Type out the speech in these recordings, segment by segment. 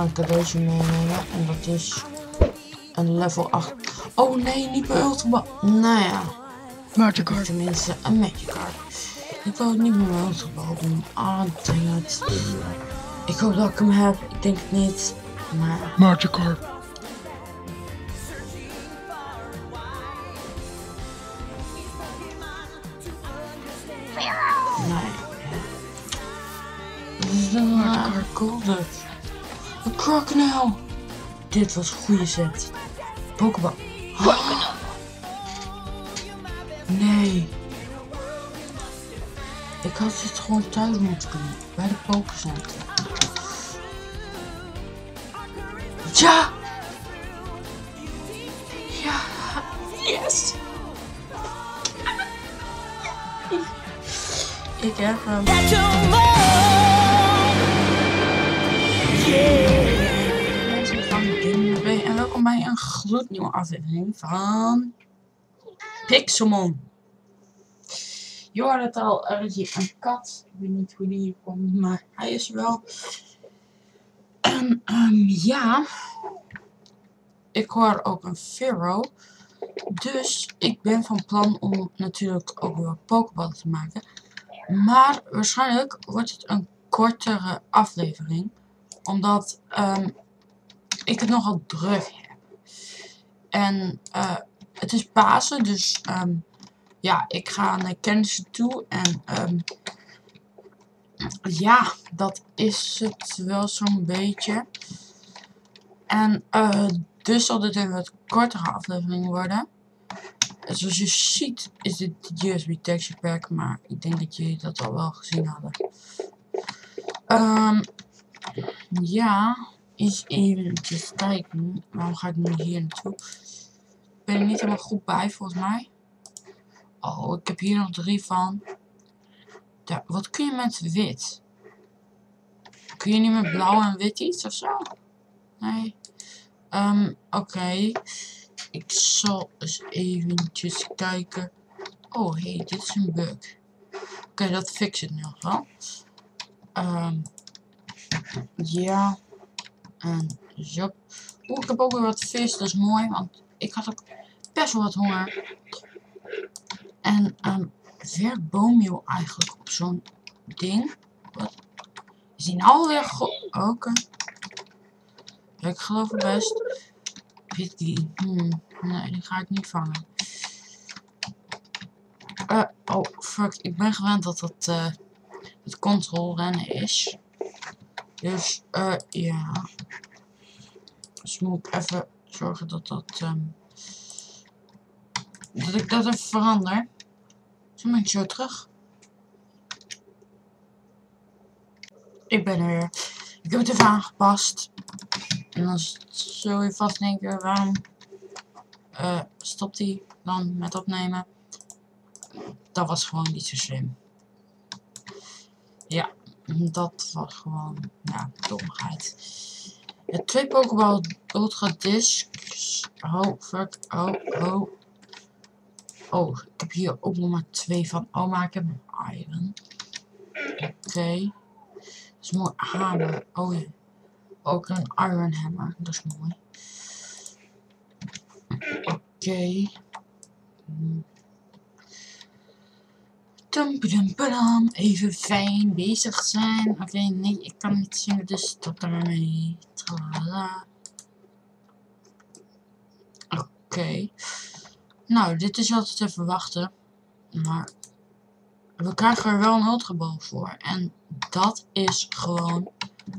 ga een cadeautje meenemen. En dat is een level 8. Oh nee, niet mijn ultra Nou ja. Magikarp. Tenminste, een Magikarp. Ik wil het niet meer mijn ultra doen. Ah, dang het. Ik hoop dat ik hem heb. Ik denk het niet. Maar... Magikarp. Nee. Dit is een rare Golden. Een Crocodile. Dit was een goede set. Pokéball. Nee. Ik had dit gewoon thuis moeten doen. Bij de Pokécenter. Ja! Ja! Yes! Ik heb hem. Gloednieuwe aflevering van Pixelmon. Je hoort het al, er is hier een kat. Ik weet niet hoe die hier komt, maar hij is wel. En ehm, ja, ik hoor ook een Pharaoh. Dus ik ben van plan om natuurlijk ook weer Pokéballen te maken. Maar waarschijnlijk wordt het een kortere aflevering. Omdat ehm, ik het nogal druk heb. En eh, het is Pasen, dus ehm, ja, ik ga naar kennissen toe. En ehm, ja, dat is het wel zo'n beetje. En eh, dus zal dit een wat kortere aflevering worden. En zoals je ziet is dit de USB texture pack, maar ik denk dat jullie dat al wel gezien hadden. Ehm ja, eens even kijken. Waarom ga ik nu hier naartoe? Ben er niet helemaal goed bij volgens mij. Oh, ik heb hier nog drie van. Wat kun je met wit? Kun je niet met blauw en wit iets of zo? Nee. Um, Oké. Ik zal eens eventjes kijken. Oh, hé, hey, dit is een bug. Oké, dat fix het nu nog wel. Um, ja. En zo. Oeh, ik heb ook weer wat vis, dat is mooi, want ik had ook best wel wat honger. En um, werkt boommeel eigenlijk op zo'n ding? Wat? Is die nou alweer Oké. Ik geloof het best. Pity. Hmm. Nee, die ga ik niet vangen. Uh, oh, fuck. Ik ben gewend dat dat uh, het control rennen is. Dus, eh, uh, ja. Dus moet ik even zorgen dat dat, um, dat ik dat even verander. Zo ben ik zo terug. Ik ben er weer. Ik heb het even aangepast. En dan zul je vast denken, waarom uh, stopt hij dan met opnemen? Dat was gewoon niet zo slim. Ja, dat was gewoon, ja, domheid. De twee Pokéball Ultra Discs. Oh, fuck. Oh, oh. Oh, ik heb hier ook nog maar twee van. Oh, maar ik heb een Iron. Oké. Dat is mooi. Hamer. Oh ja. Ook een Iron Hammer. Dat is mooi. Oké. Okay. Even fijn bezig zijn. Oké, nee, ik kan niet zingen, dus stop daarmee. Tralala. Oké. Nou, dit is altijd even wachten. Maar we krijgen er wel een ultrabal voor. En dat is gewoon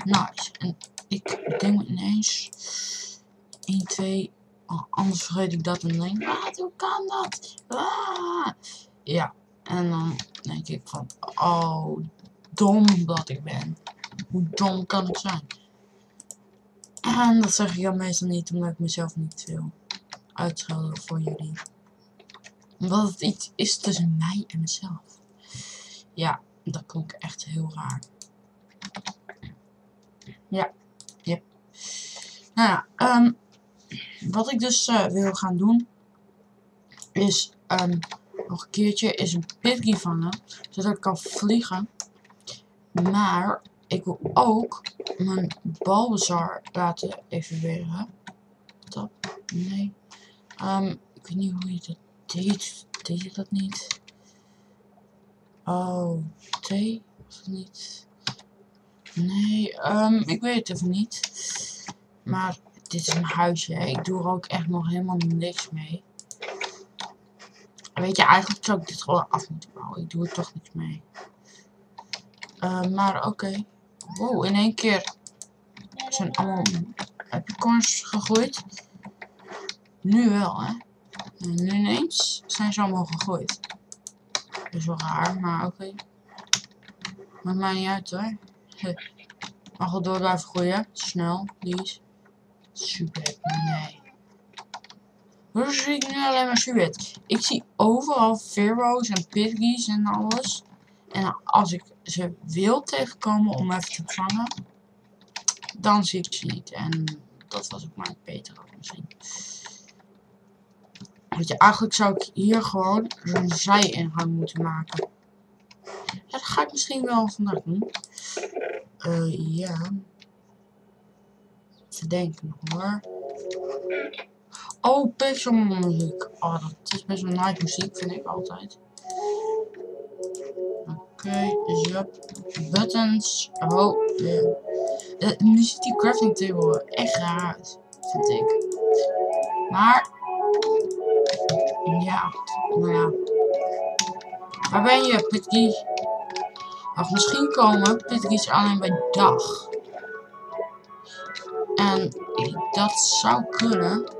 nice. En ik denk ineens 1, 2. Oh, anders vergeet ik dat en denk, wat, hoe kan dat? Ah. Ja, en dan denk ik van, oh, dom dat ik ben. Hoe dom kan ik zijn? En dat zeg ik dan meestal niet, omdat ik mezelf niet wil uitschelden voor jullie. Omdat het iets is tussen mij en mezelf. Ja, dat klonk echt heel raar. Ja, yep. Nou ja, um, wat ik dus uh, wil gaan doen, is um, nog een keertje is een pitgy vangen, zodat ik kan vliegen. Maar Ik wil ook mijn balbazar laten evalueren. Dat? Nee. Um, ik weet niet hoe je dat deed. Deed dat niet? Oh, T? Het niet? Nee, um, ik weet het even niet. Maar dit is een huisje. Ik doe er ook echt nog helemaal niks mee. Weet je, eigenlijk zou ik dit gewoon af moeten bouwen. Ik doe er toch niks mee. Uh, maar oké. Wow, in één keer zijn allemaal apricorns gegroeid. Nu wel, hè. En nu ineens zijn ze allemaal gegroeid. Dat is wel raar, maar oké. Okay. Maakt mij niet uit hoor. Mag wel door blijven groeien. Snel, please. Super, nee. Hoe zie ik nu alleen maar Suet? Ik zie overal Pharaohs en Pidgeys en alles. En als ik ze wil tegenkomen om even te vangen, dan zie ik ze niet. En dat was ook maar beter misschien. Weet eigenlijk zou ik hier gewoon een zij-ingang moeten maken. Dat ga ik misschien wel vandaag doen. Uh, ja. Even denken hoor. Oh, Pixelmon muziek. Oh, dat is best wel nice muziek, vind ik altijd. Oké, okay, dus. Buttons. Oh. Uh, nu ziet die crafting table echt raar vind ik. Maar, ja, nou ja. Waar ben je, Pitky? Mag misschien komen Pitky's alleen bij dag. En dat zou kunnen.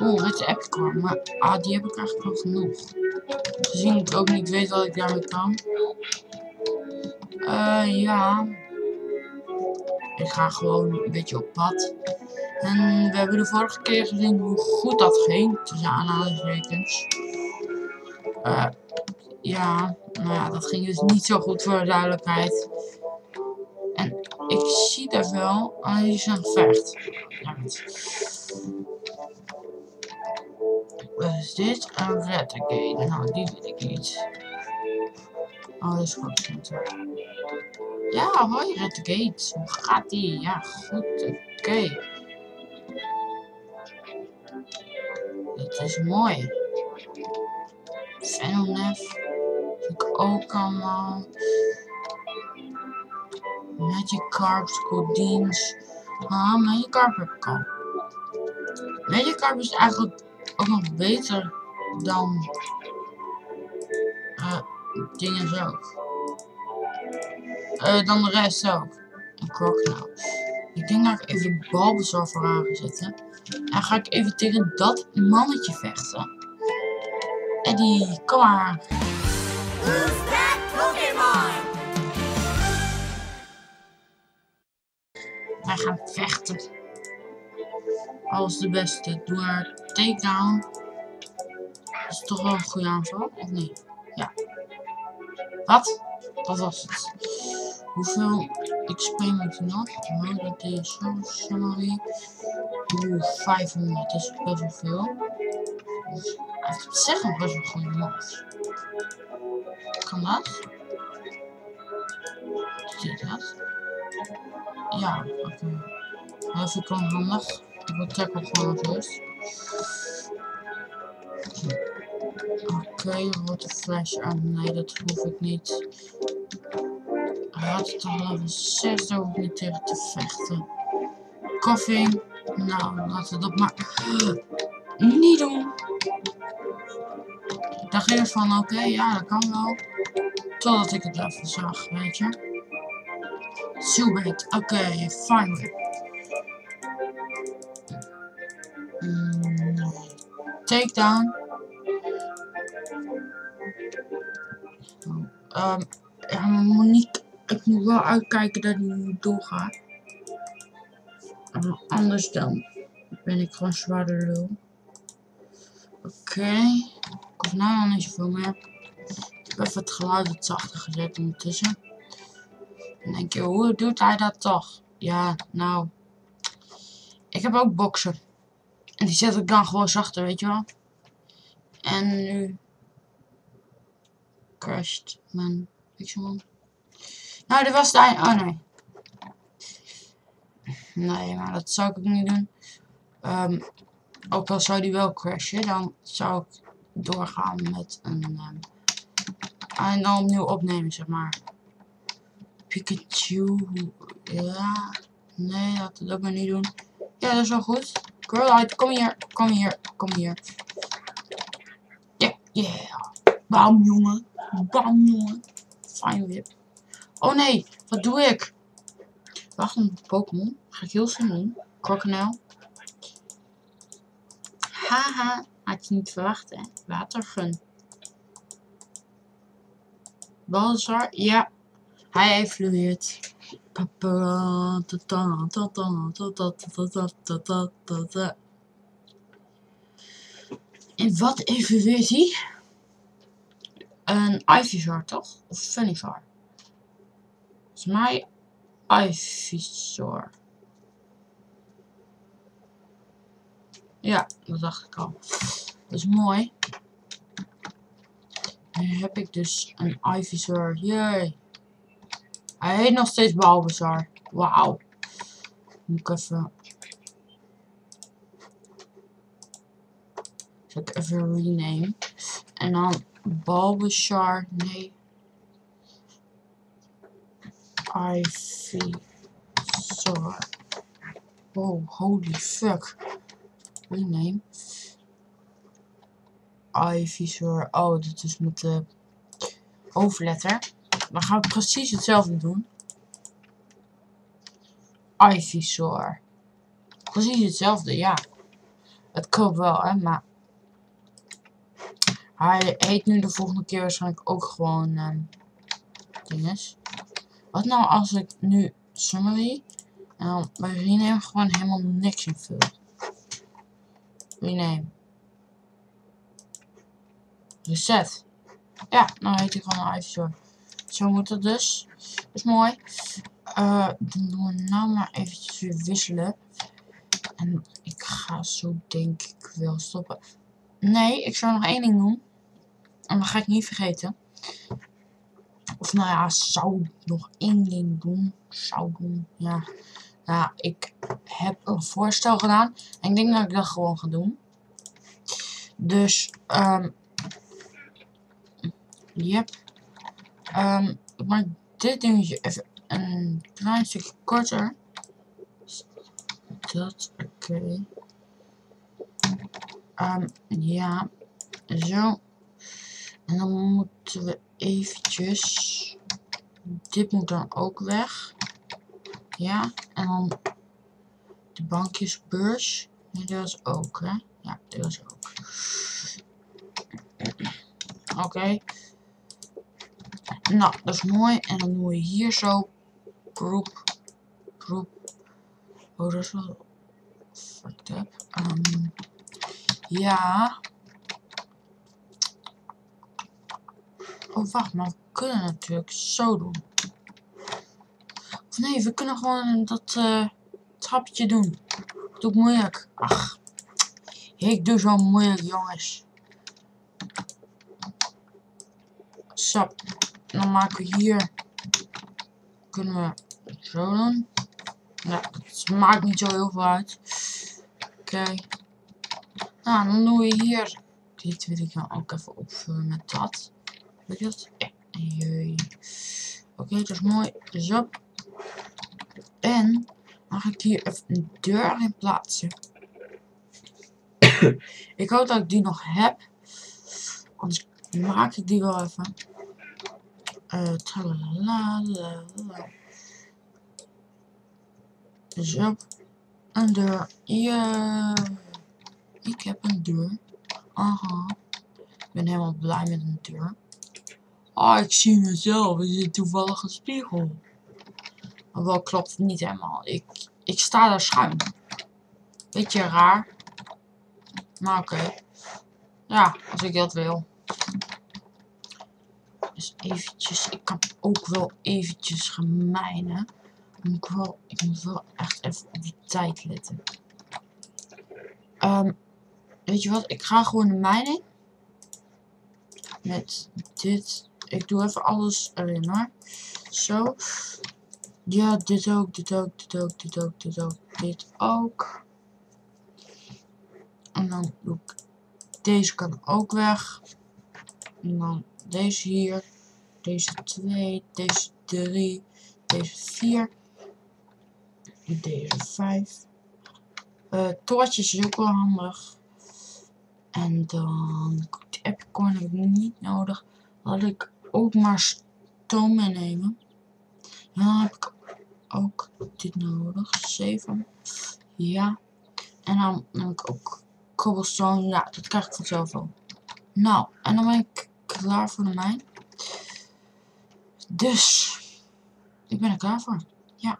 Oeh, het is Epicor. Maar ah, die heb ik eigenlijk al genoeg. Gezien ik ook niet weet wat ik daarmee kan. Uh, ja. Ik ga gewoon een beetje op pad. En we hebben de vorige keer gezien hoe goed dat ging. Tussen aanhalingstekens. Uh, ja, nou ja, dat ging dus niet zo goed voor de duidelijkheid. En ik zie dat wel, alleen die zijn gevecht. Ja, is dit? Een Renegade. Nou, die weet ik niet. Oh, dat is goed. Ja, hoi Renegade. Hoe gaat die? Ja, goed. Oké. Okay. Dit is mooi. Venonef. Ik ook allemaal. Magikarp, Godines. Ah, Magikarp heb ik al. Magikarp is eigenlijk ook nog beter dan uh, dingen zo. Uh, dan de rest ook. Een Crocodile. Ik denk dat ik even Bulbasaur voor aan ga zetten. En ga ik even tegen dat mannetje vechten. Eddie, kom maar. Wij gaan vechten als de beste. Doe haar takedown. Dat is toch wel een goede aanval, of niet? Ja. Wat? Dat was het. Hoeveel XP moet hij nog? Oh, dat is zo sorry. Oeh, 500. Dat is best wel veel. Dus op zich nog best wel goede mods. Kan dat? Zie je dat? Ja, oké. Okay. Even kan handig. Wil tackle gewoon rust. Oké, okay, de flash aan. Nee, dat hoef ik niet. Hij had het al level 6, daar hoef ik niet tegen te vechten. Koffing. Nou, laten we dat maar niet doen. Ik dacht eerst van, oké, ja, dat kan wel. Totdat ik het level zag, weet je. Subit, oké, okay, fine. Takedown. Um, ja, Monique, ik moet wel uitkijken dat hij niet doorgaat. anders dan ben ik gewoon zwaarder lul. Oké. Ik hoef nou niet zoveel meer. Ik heb even het geluid wat zachter gezet ondertussen. Dan denk je, hoe doet hij dat toch? Ja, nou. Ik heb ook boksen. En die zet ik dan gewoon zachter, weet je wel. En nu crasht mijn Pixelmon. Nou, dit was de Oh, nee. Nee, maar dat zou ik niet doen. Um, ook al zou die wel crashen, dan zou ik doorgaan met een... Um, en dan opnieuw opnemen, zeg maar. Pikachu. Ja. Nee, dat, dat maar niet doen. Ja, dat is wel goed. Girlite, kom hier. Kom hier. Kom hier. Ja, yeah, yeah. Bam, jongen. Bam, jongen. Fine whip. Oh nee, wat doe ik? Wacht, een Pokémon. Ga ik heel snel doen. Crocodile. Haha, had je niet verwacht, hè? Watergun. Balzar, ja. Hij evolueert. En wat evolueert hij? Een Ivysaur, toch? Of Funnyvar? Volgens mij Ivysaur. Ja, dat dacht ik al. Dat is mooi. Nu heb ik dus een Ivysaur. Jee. Hij heet nog steeds Bulbasaur. Wauw. Moet ik even... Zal ik even rename. En dan Bulbasaur. Nee. Ivysaur. Oh, holy fuck. Rename. Ivysaur. Oh, dit is met de hoofdletter. Dan gaan we precies hetzelfde doen. Ivysaur. Precies hetzelfde, ja. Het klopt wel, hè, maar... Hij heet nu de volgende keer waarschijnlijk ook gewoon... Um, dinges. Wat nou als ik nu summary... En dan bij rename gewoon helemaal niks invul. Rename. Reset. Ja, nou heet hij gewoon Ivysaur. Zo moet het dus. Dat is mooi. Uh, dan doen we nou maar eventjes weer wisselen. En ik ga zo denk ik wel stoppen. Nee, ik zou nog één ding doen. En dat ga ik niet vergeten. Of nou ja, zou nog één ding doen. Zou doen, ja. Ja, ik heb een voorstel gedaan. En ik denk dat ik dat gewoon ga doen. Dus, um, yep. Ik maak dit dingetje even een klein stukje korter. Dat, oké. Um, ja, zo. En dan moeten we eventjes... Dit moet dan ook weg. Ja, en dan de bankjesbeurs. Nee, dat is ook, hè? Ja, dat is ook. Oké. Nou, dat is mooi. En dan doen we hier zo groep, groep. Oh, dat is wel fucked up. Um, ja. Oh, wacht, maar we kunnen natuurlijk zo doen. Of nee, we kunnen gewoon dat uh, trapje doen. Dat doe ik moeilijk. Ach. Ik doe zo moeilijk, jongens. Sap dan maken we hier, kunnen we zo doen. Ja, het maakt niet zo heel veel uit. Oké. Nou, dan doen we hier, dit wil ik dan ook even opvullen met dat. Weet je dat? Oké, dat is mooi. Zo. En dan ga ik hier even een deur in plaatsen. ik hoop dat ik die nog heb. Anders maak ik die wel even. Uh, Zo. Een deur. Ik heb een deur. Aha. Ik ben helemaal blij met een deur. Ah, ik zie mezelf. Is het toevallig een spiegel? Maar wel klopt niet helemaal. Ik, ik sta daar schuin. Beetje raar. Maar oké. Ja, als ik dat wil. Dus eventjes, ik kan ook wel eventjes gaan mijnen. Moet ik, wel, ik moet wel echt even op die tijd letten. Um, weet je wat, ik ga gewoon de mijning. Met dit Ik doe even alles erin hoor. Zo. Ja, dit ook, dit ook, dit ook, dit ook, dit ook, dit ook. En dan doe deze kan ook weg. En dan deze hier. Deze twee, deze drie, deze vier. Deze vijf. Uh, toortjes is ook wel handig. En dan de Epicorn heb ik niet nodig. Laat ik ook maar stoom meenemen. En dan heb ik ook dit nodig. 7. Ja. En dan heb ik ook cobblestone. Ja, dat krijg ik vanzelf wel. Nou, en dan ben ik klaar voor de mijn. Dus, ik ben er klaar voor. Ja.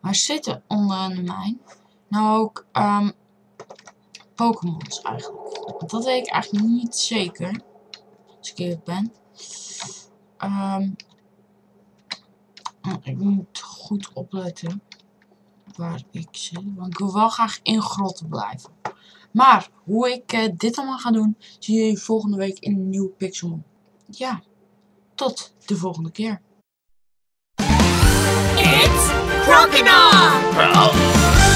Maar zitten onder de mijn nou ook um, Pokémons eigenlijk? Dat weet ik eigenlijk niet zeker. Als ik eerlijk ben. Um, ik moet goed opletten waar ik zit. Want ik wil wel graag in grotten blijven. Maar hoe ik uh, dit allemaal ga doen, zie je volgende week in een nieuwe Pixelmon. Ja, tot de volgende keer. It's Crocodile!